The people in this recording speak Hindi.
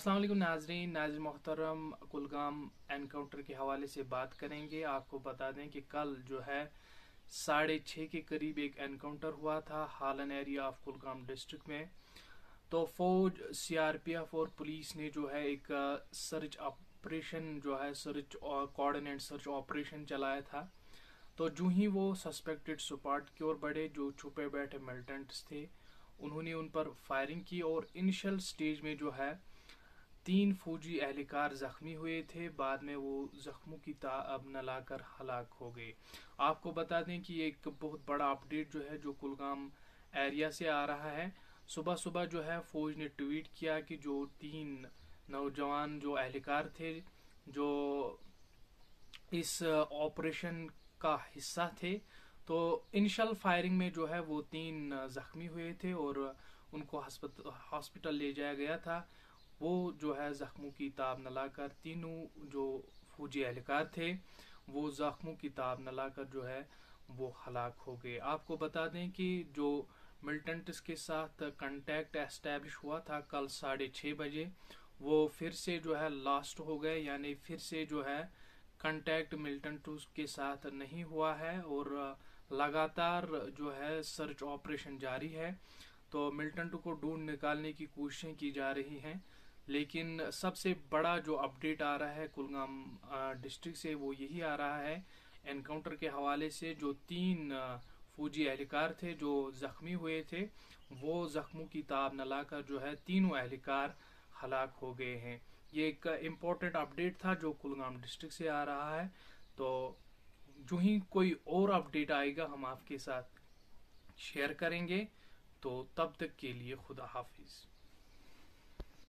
असलम नाजरीन नाजिर मोहतरम, कुलगाम एनकाउंटर के हवाले से बात करेंगे। आपको बता दें कि कल जो है, साढ़े छः के करीब एक एनकाउंटर हुआ था Halan area of Kulgam district में। तो फौज सीआरपीएफ और पुलिस ने जो है एक सर्च ऑपरेशन जो है, सर्च कोऑर्डिनेट सर्च ऑपरेशन चलाया था। तो जो ही वो सस्पेक्टेड सुपार्ट की ओर बढ़े, जो छुपे बैठे मिलिटेंट्स थे, उन्होंने उन पर फायरिंग की और इनिशियल स्टेज में जो है तीन फौजी एहलकार जख्मी हुए थे, बाद में वो जख्मों की ताब न लाकर हलाक हो गए। आपको बता दें कि एक बहुत बड़ा अपडेट जो है, जो कुलगाम एरिया से आ रहा है। सुबह सुबह जो है, फौज ने ट्वीट किया कि जो तीन नौजवान जो एहलकार थे, जो इस ऑपरेशन का हिस्सा थे तो इनिशियल फायरिंग में जो है, वो तीन जख्मी हुए थे और उनको हॉस्पिटल ले जाया गया था। वो जो है जख्मों की ताब न लाकर तीनों जो फौजी एहलकार थे, वो जख्मों की ताब न लाकर जो है वो हलाक हो गए। आपको बता दें कि जो मिलिटेंट्स के साथ कंटेक्ट एस्टेब्लिश हुआ था कल साढ़े छः बजे, वो फिर से जो है लास्ट हो गए, यानी फिर से जो है कंटेक्ट मिलिटेंट्स के साथ नहीं हुआ है और लगातार जो है सर्च ऑपरेशन जारी है। तो मिलिटेंट को ढूंढ निकालने की कोशिशें की जा रही हैं। लेकिन सबसे बड़ा जो अपडेट आ रहा है कुलगाम डिस्ट्रिक्ट से, वो यही आ रहा है। एनकाउंटर के हवाले से जो तीन फौजी एहलकार थे, जो जख्मी हुए थे, वो जख्मों की ताब न लाकर जो है तीनों एहलकार हलाक हो गए हैं। ये एक इम्पोर्टेंट अपडेट था जो कुलगाम डिस्ट्रिक्ट से आ रहा है। तो जो ही कोई और अपडेट आएगा, हम आपके साथ शेयर करेंगे। तो तब तक के लिए खुदा हाफिज़।